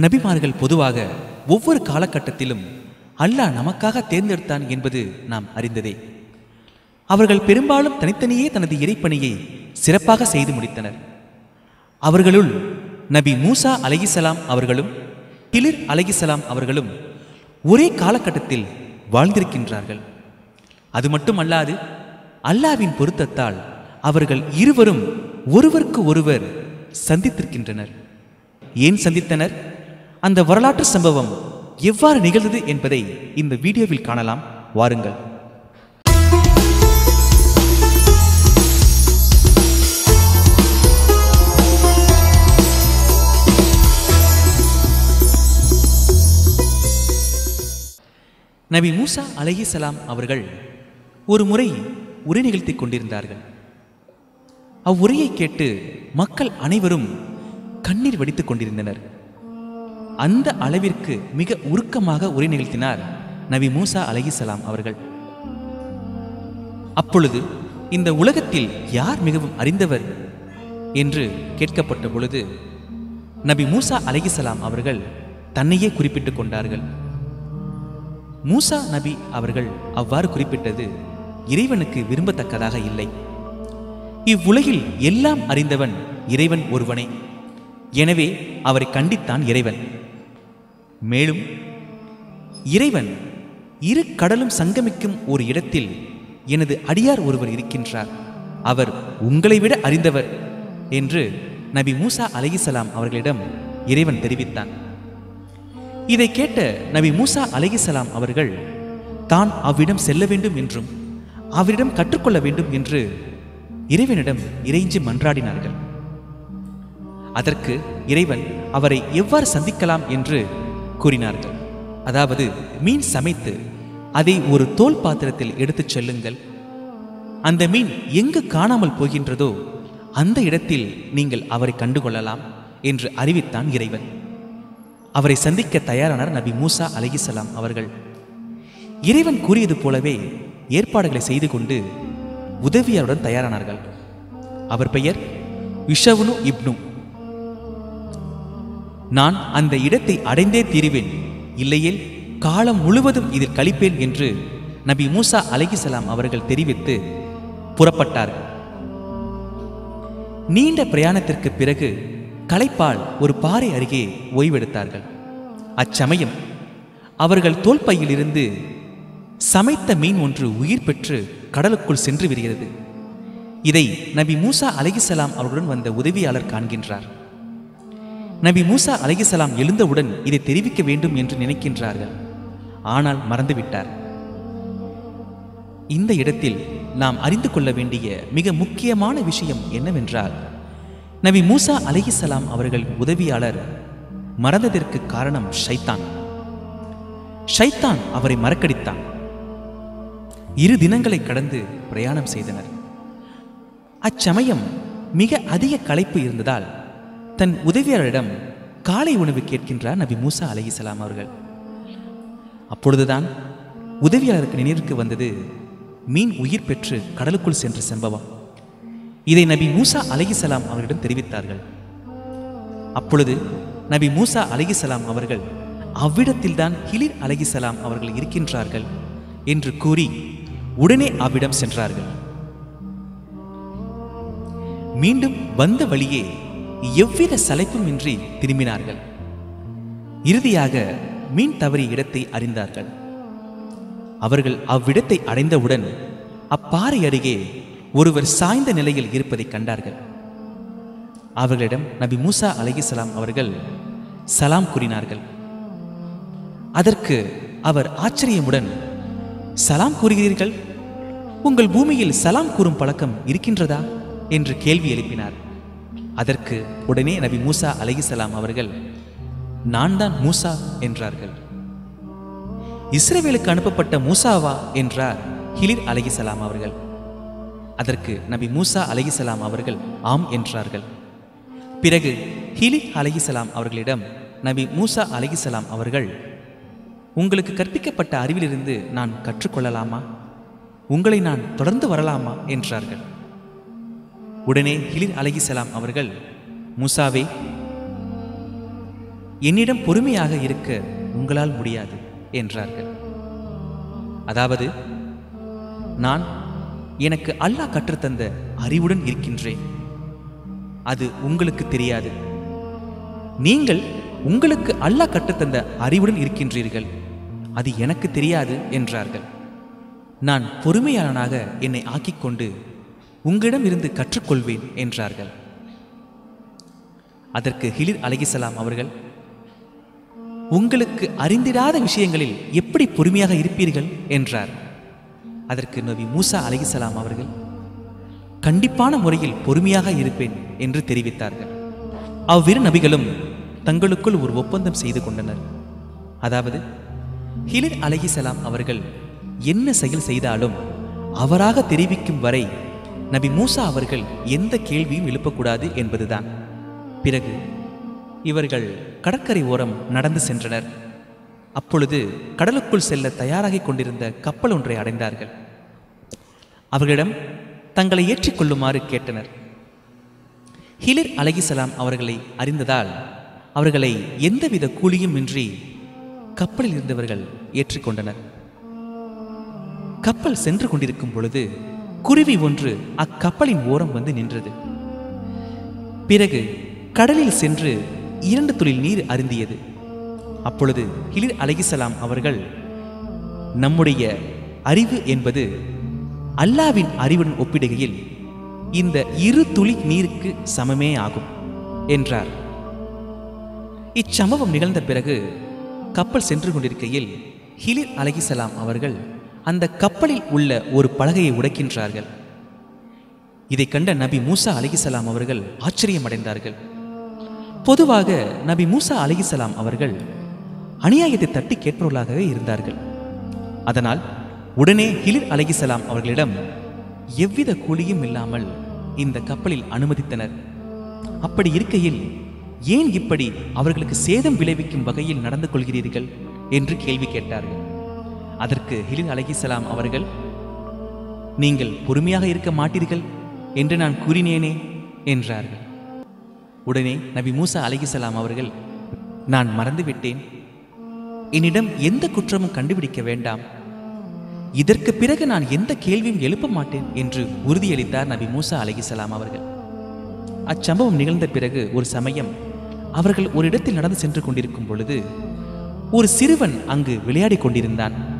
நபிமார்கள் பொதுவாக ஒவ்வொரு காலகட்டத்திலும் அல்லாஹ் நமக்காக தேர்ந்தெடுத்தான் என்பது நாம் அறிந்ததே. அவர்கள் பெரும்பாலும் தனித்தனியே தனது இறைப்பணியை சிறப்பாக செய்து முடித்தனர். அவர்களுள் நபி மூசா அலகிசலாம் அவர்களும் கிளிர் அலகிசலாம் அவர்களும் ஒரே காலகட்டத்தில் வாழ்ந்திருக்கின்றார்கள். அது மட்டுமல்லாது அல்லாவின் பொருத்தத்தால் அவர்கள் இருவரும் ஒருவருக்கு ஒருவர் சந்தித்திருக்கின்றனர். ஏன் சந்தித்தனர்? அந்த வரலாற்று சம்பவம் எவ்வாறு நிகழ்ந்தது என்பதை இந்த வீடியோவில் காணலாம். வாருங்கள். நபி மூசா அலைஹிசலாம் அவர்கள் ஒரு முறை உரை நிகழ்த்திக் கொண்டிருந்தார்கள். அவ்வுரையை கேட்டு மக்கள் அனைவரும் கண்ணீர் வடித்துக் கொண்டிருந்தனர். அந்த அளவிற்கு மிக உருக்கமாக உரை நிகழ்த்தினார் நபி மூசா அலகிசலாம் அவர்கள். அப்பொழுது இந்த உலகத்தில் யார் மிகவும் அறிந்தவர்? என்று கேட்கப்பட்ட பொழுது நபி மூசா அலகிசலாம் அவர்கள் தன்னையே குறிப்பிட்டுக் கொண்டார்கள். மூசா நபி அவர்கள் அவ்வாறு குறிப்பிட்டது இறைவனுக்கு விரும்பத்தக்கதாக இல்லை. இவ்வுலகில் எல்லாம் அறிந்தவன் இறைவன் ஒருவனே. எனவே அவரை கண்டித்தான் இறைவன். மேலும் இறைவன் இரு கடலும் சங்கமிக்கும் ஒரு இடத்தில் எனது அடியார் ஒருவர் இருக்கின்றார். அவர் உங்களை விட அறிந்தவர் என்று நபி மூசா அலகிசலாம் அவர்களிடம் இறைவன் தெரிவித்தான். இதை கேட்ட நபி மூசா அலகிசலாம் அவர்கள் தான் அவ்விடம் செல்ல வேண்டும் என்றும் அவரிடம் கற்றுக்கொள்ள வேண்டும் என்று இறைவனிடம் இறைஞ்சி மன்றாடினார்கள். அதற்கு இறைவன் அவரை எவ்வாறு சந்திக்கலாம் என்று கூறினார்கள். அதாவது மீன் சமைத்து அதை ஒரு தோல் பாத்திரத்தில் எடுத்துச் செல்லுங்கள். அந்த மீன் எங்கு காணாமல் போகின்றதோ அந்த இடத்தில் நீங்கள் அவரை கண்டுகொள்ளலாம் என்று அறிவித்தான் இறைவன். அவரை சந்திக்க தயாரானார் நபி மூசா அலகிசலாம் அவர்கள். இறைவன் கூறியது போலவே ஏற்பாடுகளை செய்து கொண்டு உதவியாருடன் தயாரானார்கள். அவர் பெயர் விஷவுனு இப்னு நான் அந்த இடத்தை அடைந்தே தீருவேன். இல்லையே காலம் முழுவதும் இதில் கழிப்பேன் என்று நபி மூசா அலகிசலாம் அவர்கள் தெரிவித்து புறப்பட்டார்கள் நீண்ட பிரயாணத்திற்கு பிறகு களைப்பால் ஒரு பாறை அருகே ஓய்வெடுத்தார்கள். அச்சமயம் அவர்கள் தோல்பையிலிருந்து சமைத்த மீன் ஒன்று உயிர் பெற்று கடலுக்குள் சென்று விடுகிறது. இதை நபி மூசா அலகிசலாம் அவர்களுடன் வந்த உதவியாளர் காண்கின்றார். நபி மூசா அலகிசலாம் எழுந்தவுடன் இதை தெரிவிக்க வேண்டும் என்று நினைக்கின்றார்கள். ஆனால் மறந்துவிட்டார். இந்த இடத்தில் நாம் அறிந்து கொள்ள வேண்டிய மிக முக்கியமான விஷயம் என்னவென்றால் நபி மூசா அலைஹிசலாம் அவர்கள் உதவியாளர் மறந்ததற்கு காரணம் ஷைத்தான். ஷைத்தான் அவரை மறக்கடித்தான். இரு தினங்களை கடந்து பிரயாணம் செய்தனர். அச்சமயம் மிக அதிக களைப்பு இருந்ததால் தன் உதவியாளரிடம் காலை உணவு கேட்கின்றார் நபி மூசா அலைஹிசலாம் அவர்கள். அப்பொழுதுதான் உதவியாளருக்கு நினைவுக்கு வந்தது மீன் உயிர் பெற்று கடலுக்குள் சென்ற சம்பவம். இதை நபி மூசா அலைஹிசலாம் அவர்களிடம் தெரிவித்தார்கள். அப்பொழுது நபி மூசா அலைஹிசலாம் அவர்கள் அவ்விடத்தில்தான் ஹிலிர் அலைஹிசலாம் அவர்கள் இருக்கின்றார்கள் என்று கூறி உடனே அவ்விடம் சென்றார்கள். மீண்டும் வந்த வழியே எவ்வித சலைப்பும் இன்றி திரும்பினார்கள்? இறுதியாக மீன் தவறிய இடத்தை அறிந்தார்கள். அவர்கள் அவ்விடத்தை அடைந்தவுடன் அப்பாறை அருகே ஒருவர் சாய்ந்த நிலையில் இருப்பதை கண்டார்கள். அவர்களிடம் நபி மூசா அலைஹிசலாம் அவர்கள் சலாம் கூறினார்கள். அதற்கு அவர் ஆச்சரியமுடன் சலாம் கூறுகிறீர்கள்? உங்கள் பூமியில் சலாம் கூறும் பழக்கம் இருக்கின்றதா? என்று கேள்வி எழுப்பினார். அதற்கு உடனே நபி மூசா அலைஹிசலாம் அவர்கள் நான் தான் மூசா என்றார்கள். இஸ்ரேவேலுக்கு அனுப்பப்பட்ட மூசாவா என்றார் ஹிலிர் அலகிசலாம் அவர்கள். அதற்கு நபி மூசா அலகிசலாம் அவர்கள் ஆம் என்றார்கள். பிறகு ஹிலிர் அலகிசலாம் அவர்களிடம் நபி மூசா அலகிசலாம் அவர்கள் உங்களுக்கு கற்பிக்கப்பட்ட அறிவிலிருந்து நான் கற்றுக்கொள்ளலாமா? உங்களை நான் தொடர்ந்து வரலாமா? என்றார்கள். உடனே ஹிலிர் அலகிசலாம் அவர்கள் முசாவே என்னிடம் பொறுமையாக இருக்க உங்களால் முடியாது என்றார்கள். அதாவது நான் எனக்கு அல்லாஹ் கற்றுத்தந்த அறிவுடன் இருக்கின்றேன். அது உங்களுக்கு தெரியாது. நீங்கள் உங்களுக்கு அல்லாஹ் கற்றுத்தந்த அறிவுடன் இருக்கின்றீர்கள். அது எனக்கு தெரியாது என்றார்கள். நான் பொறுமையாளனாக என்னை ஆக்கிக்கொண்டு உங்களிடம் இருந்து கற்றுக்கொள்வேன் என்றார்கள். அதற்கு ஹிலிர் அலகிசலாம் அவர்கள் உங்களுக்கு அறிந்திடாத விஷயங்களில் எப்படி பொறுமையாக இருப்பீர்கள்? என்றார். அதற்கு நபி மூசா அலகிசலாம் அவர்கள் கண்டிப்பான முறையில் பொறுமையாக இருப்பேன் என்று தெரிவித்தார்கள். அவ்விரு நபிகளும் தங்களுக்குள் ஒரு ஒப்பந்தம் செய்து கொண்டனர். அதாவது ஹிலிர் அலகிசலாம் அவர்கள் என்ன செயல் செய்தாலும் அவராக தெரிவிக்கும் வரை நபி மூசா அவர்கள் எந்த கேள்வியும் எழுப்பக்கூடாது என்பதுதான். பிறகு இவர்கள் கடற்கரை ஓரம் நடந்து சென்றனர். அப்பொழுது கடலுக்குள் செல்ல தயாராகிக் கொண்டிருந்த கப்பல் ஒன்றை அடைந்தார்கள். அவர்களிடம் தங்களை ஏற்றிக்கொள்ளுமாறு கேட்டனர். ஹிலிர் அலகிசலாம் அவர்களை அறிந்ததால் அவர்களை எந்தவித கூலியும் இன்றி கப்பலில் இருந்தவர்கள் ஏற்றிக்கொண்டனர் கப்பல் சென்று கொண்டிருக்கும் பொழுது குருவி ஒன்று அக்கப்பலின் ஓரம் வந்து நின்றது. பிறகு கடலில் சென்று இரண்டு துளில் நீர் அருந்தியது. அப்பொழுது ஹிலிர் அலகிசலாம் அவர்கள் நம்முடைய அறிவு என்பது அல்லாவின் அறிவுடன் ஒப்பிடுகையில் இந்த இரு துளி நீருக்கு சமமே ஆகும் என்றார். இச்சம்பவம் நிகழ்ந்த பிறகு கப்பல் சென்று கொண்டிருக்கையில் ஹிலிர் அலகிசலாம் அவர்கள் அந்த கப்பலில் உள்ள ஒரு பலகையை உடைக்கின்றார்கள். இதை கண்ட நபி மூசா அலிகிசலாம் அவர்கள் ஆச்சரியமடைந்தார்கள். பொதுவாக நபி மூசா அலிகிசலாம் அவர்கள் அநியாயத்தை தட்டி கேட்பவர்களாகவே இருந்தார்கள். அதனால் உடனே ஹிலிர் அலகிசலாம் அவர்களிடம் எவ்வித கூலியும் இல்லாமல் இந்த கப்பலில் அனுமதித்தனர். அப்படி இருக்கையில் ஏன் இப்படி அவர்களுக்கு சேதம் விளைவிக்கும் வகையில் நடந்து கொள்கிறீர்கள்? என்று கேள்வி கேட்டார்கள். அதற்கு ஹிலில் அலகிசலாம் அவர்கள் நீங்கள் பொறுமையாக இருக்க மாட்டீர்கள் என்று நான் கூறினேனே என்றார்கள். உடனே நபி மூசா அலகிசலாம் அவர்கள் நான் மறந்துவிட்டேன். என்னிடம் எந்த குற்றமும் கண்டுபிடிக்க வேண்டாம். இதற்கு பிறகு நான் எந்த கேள்வியும் எழுப்ப மாட்டேன் என்று உறுதியளித்தார் நபி மூசா அலகிசலாம் அவர்கள். அச்சம்பவம் நிகழ்ந்த பிறகு ஒரு சமயம் அவர்கள் ஒரு இடத்தில் நடந்து சென்று கொண்டிருக்கும் பொழுது ஒரு சிறுவன் அங்கு விளையாடிக் கொண்டிருந்தான்.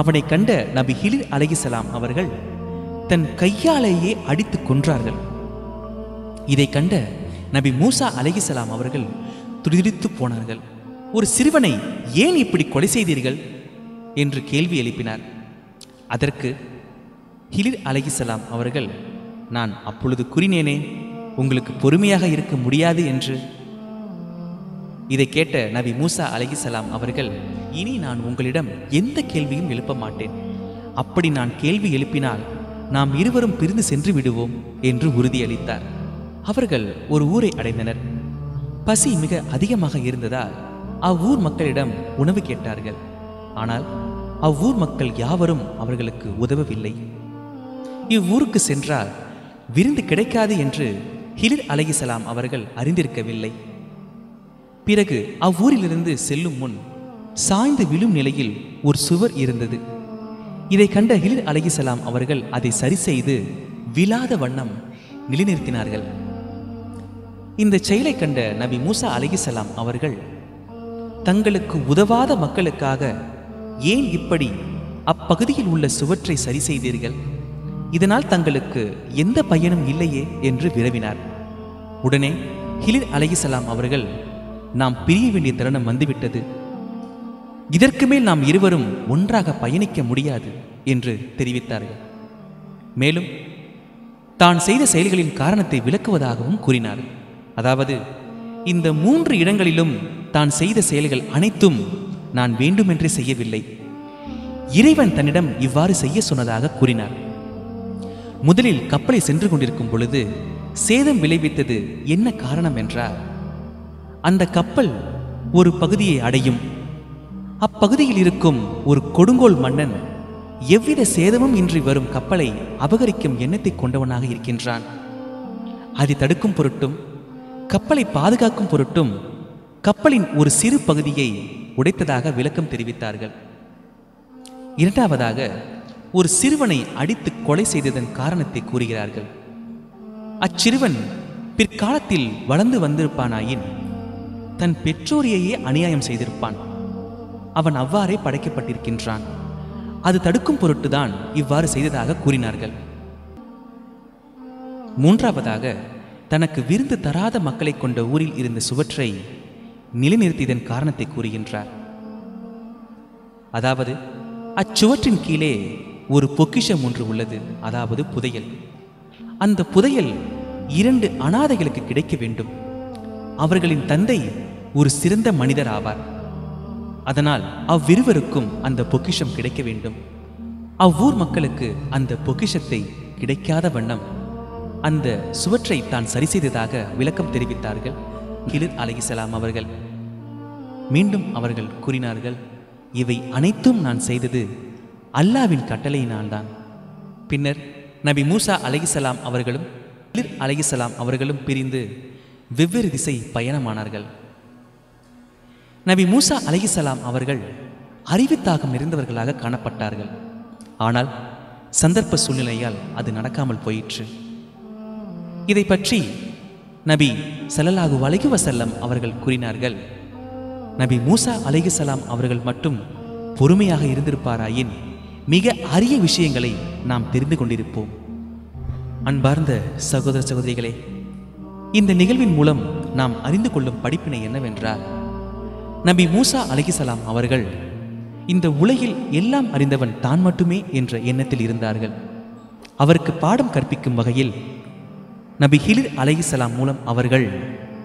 அவனை கண்ட நபி ஹிலிர் அலகிசலாம் அவர்கள் தன் கையாலேயே அடித்து கொன்றார்கள். இதை கண்ட நபி மூசா அலகிசலாம் அவர்கள் துடிதுடித்து போனார்கள். ஒரு சிறுவனை ஏன் இப்படி கொலை செய்தீர்கள்? என்று கேள்வி எழுப்பினார். அதற்கு ஹிலிர் அலைகிசலாம் அவர்கள் நான் அப்பொழுது கூறினேனே உங்களுக்கு பொறுமையாக இருக்க முடியாது என்று இதை கேட்ட நபி மூசா அலகிசலாம் அவர்கள் இனி நான் உங்களிடம் எந்த கேள்வியும் எழுப்ப மாட்டேன். அப்படி நான் கேள்வி எழுப்பினால் நாம் இருவரும் பிரிந்து சென்று விடுவோம் என்று உறுதியளித்தார். அவர்கள் ஒரு ஊரை அடைந்தனர். பசி மிக அதிகமாக இருந்ததால் அவ்வூர் மக்களிடம் உணவு கேட்டார்கள். ஆனால் அவ்வூர் மக்கள் யாவரும் அவர்களுக்கு உதவவில்லை. இவ்வூருக்கு சென்றால் விருந்து கிடைக்காது என்று ஹிலிர் அலகிசலாம் அவர்கள் அறிந்திருக்கவில்லை. பிறகு அவ்வூரிலிருந்து செல்லும் முன் சாய்ந்து விழும் நிலையில் ஒரு சுவர் இருந்தது. இதை கண்ட ஹிலிர் அலகிசலாம் அவர்கள் அதை சரி செய்து விழாத வண்ணம் நிலைநிறுத்தினார்கள். இந்த செயலை கண்ட நபி மூசா அலகிசலாம் அவர்கள் தங்களுக்கு உதவாத மக்களுக்காக ஏன் இப்படி அப்பகுதியில் உள்ள சுவற்றை சரி செய்தீர்கள்? இதனால் தங்களுக்கு எந்த பயனும் இல்லையே என்று விரவினார் உடனே ஹிலிர் அலகிசலாம் அவர்கள் நாம் பிரிய வேண்டிய தருணம் வந்துவிட்டது. இதற்கு மேல் நாம் இருவரும் ஒன்றாக பயணிக்க முடியாது என்று தெரிவித்தார்கள். மேலும் தான் செய்த செயல்களின் காரணத்தை விளக்குவதாகவும் கூறினார் அதாவது இந்த மூன்று இடங்களிலும் தான் செய்த செயல்கள் அனைத்தும் நான் வேண்டுமென்றே செய்யவில்லை. இறைவன் தன்னிடம் இவ்வாறு செய்ய சொன்னதாக கூறினார் முதலில் கப்பலை சென்று கொண்டிருக்கும் பொழுது சேதம் விளைவித்தது என்ன காரணம் என்றால் அந்த கப்பல் ஒரு பகுதியை அடையும். அப்பகுதியில் இருக்கும் ஒரு கொடுங்கோல் மன்னன் எவ்வித சேதமும் இன்றி வரும் கப்பலை அபகரிக்கும் எண்ணத்தை கொண்டவனாக இருக்கின்றான். அதை தடுக்கும் பொருட்டும் கப்பலை பாதுகாக்கும் பொருட்டும் கப்பலின் ஒரு சிறு பகுதியை உடைத்ததாக விளக்கம் தெரிவித்தார்கள். இரண்டாவதாக ஒரு சிறுவனை அடித்து கொலை செய்ததன் காரணத்தை கூறுகிறார்கள். அச்சிறுவன் பிற்காலத்தில் வளர்ந்து வந்திருப்பானாயின் தன் பெற்றோரையே அநியாயம் செய்திருப்பான். அவன் அவ்வாறே படைக்கப்பட்டிருக்கின்றான். அது தடுக்கும் பொருட்டுதான் இவ்வாறு செய்ததாக கூறினார்கள். மூன்றாவதாக தனக்கு விருந்து தராத மக்களை கொண்ட ஊரில் இருந்த சுவற்றை நிலைநிறுத்தியதன் காரணத்தை கூறுகின்றார். அதாவது அச்சுவற்றின் கீழே ஒரு பொக்கிஷம் ஒன்று உள்ளது அதாவது புதையல். அந்த புதையல் இரண்டு அனாதைகளுக்கு கிடைக்க வேண்டும். அவர்களின் தந்தை ஒரு சிறந்த மனிதர் ஆவார். அதனால் அவ்விருவருக்கும் அந்த பொக்கிஷம் கிடைக்க வேண்டும். அவ்வூர் மக்களுக்கு அந்த பொக்கிஷத்தை கிடைக்காத வண்ணம் அந்த சுவற்றை தான் சரி செய்ததாக விளக்கம் தெரிவித்தார்கள். கிலிர் அலகிசலாம் அவர்கள். மீண்டும் அவர்கள் கூறினார்கள் இவை அனைத்தும் நான் செய்தது அல்லாவின் கட்டளையினால்தான். பின்னர் நபி மூசா அலகிசலாம் அவர்களும் கிலிர் அலகிசலாம் அவர்களும் பிரிந்து வெவ்வேறு திசை பயணமானார்கள். நபி மூசா அலிசலாம் அவர்கள் அறிவுத்தாகம் நிறைந்தவர்களாக காணப்பட்டார்கள். ஆனால் சந்தர்ப்ப சூழ்நிலையால் அது நடக்காமல் போயிற்று. இதை பற்றி நபி ஸல்லல்லாஹு அலைஹி அவர்கள் கூறினார்கள் நபி மூசா அலைஹிஸ்ஸலாம் அவர்கள் மட்டும் பொறுமையாக இருந்திருப்பாராயின் மிக அரிய விஷயங்களை நாம் தெரிந்து கொண்டிருப்போம். அன்பார்ந்த சகோதர சகோதரிகளே இந்த நிகழ்வின் மூலம் நாம் அறிந்து கொள்ளும் படிப்பினை என்னவென்றால் நபி மூசா அலகிசலாம் அவர்கள் இந்த உலகில் எல்லாம் அறிந்தவன் தான் மட்டுமே என்ற எண்ணத்தில் இருந்தார்கள். அவருக்கு பாடம் கற்பிக்கும் வகையில் நபி ஹிலிர் அலகிசலாம் மூலம் அவர்கள்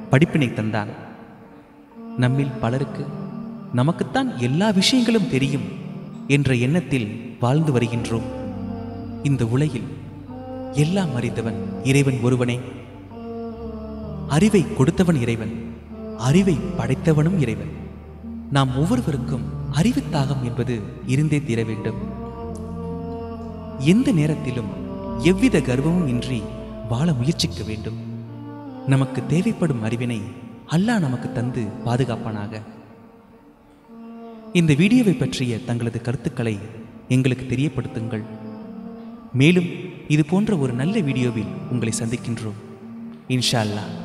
படிப்பினை தந்தார். நம்மில் பலருக்கு நமக்குத்தான் எல்லா விஷயங்களும் தெரியும் என்ற எண்ணத்தில் வாழ்ந்து வருகின்றோம். இந்த உலகில் எல்லாம் அறிந்தவன் இறைவன் ஒருவனே. அறிவை கொடுத்தவன் இறைவன் அறிவை படைத்தவனும் இறைவன். நாம் ஒவ்வொருவருக்கும் அறிவுத்தாகம் என்பது இருந்தே தீர வேண்டும். எந்த நேரத்திலும் எவ்வித கர்வமும் இன்றி வாழ முயற்சிக்க வேண்டும். நமக்கு தேவைப்படும் அறிவினை அல்லாஹ் நமக்கு தந்து பாதுகாப்பானாக. இந்த வீடியோவை பற்றிய தங்களது கருத்துக்களை எங்களுக்கு தெரியப்படுத்துங்கள். மேலும் இது போன்ற ஒரு நல்ல வீடியோவில் உங்களை சந்திக்கின்றோம். இன்ஷா அல்லாஹ்.